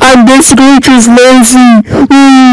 I'm basically just lazy. Mm.